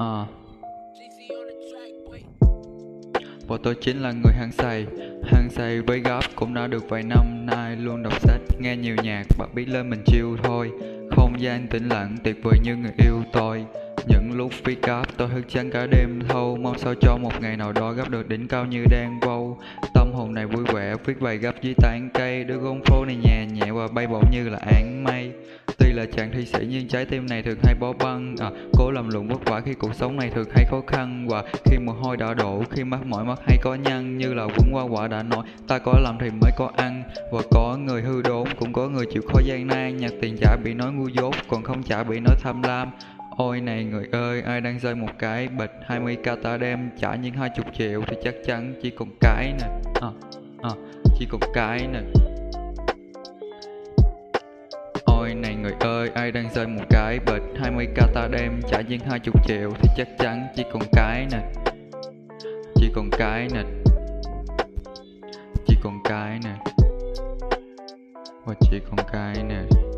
Ờ. à. Và tôi chính là người hăng say. Hăng say với gấp cũng đã được vài năm nay Luôn đọc sách, nghe nhiều nhạc bật biết lên mình chiêu thôi. Không gian tĩnh lặng tuyệt vời như người yêu tôi. Những lúc phi gấp tôi thức trắng cả đêm thâu. Mong sao cho một ngày nào đó gấp được đỉnh cao như đang vâu Tâm hồn này vui vẻ viết bài gấp dưới tán cây. Đứa gôn phố này nhẹ nhẹ và bay bổng như là áng mây. Tuy là chàng thi sĩ nhưng trái tim này thường hay bó băng. À, Cố làm lụng vất vả khi cuộc sống này thường hay khó khăn. Và khi mồ hôi đã đổ, khi mắt mỏi mắt hay có nhăn Như là quấn qua quả đã nói, ta có làm thì mới có ăn. Và có người hư đốn, cũng có người chịu khó gian nan. Nhặt tiền trả bị nói ngu dốt, còn không trả bị nói tham lam. Ôi này người ơi, ai đang rơi một cái bịch 20k ta đem trả những 20 triệu thì chắc chắn chỉ còn cái nè. À, à, Chỉ còn cái nè. Người ơi, ai đang rơi một cái bịch 20k ta đem trả những 20 triệu thì chắc chắn chỉ còn cái nè Chỉ còn cái nè Chỉ còn cái nè Và chỉ còn cái nè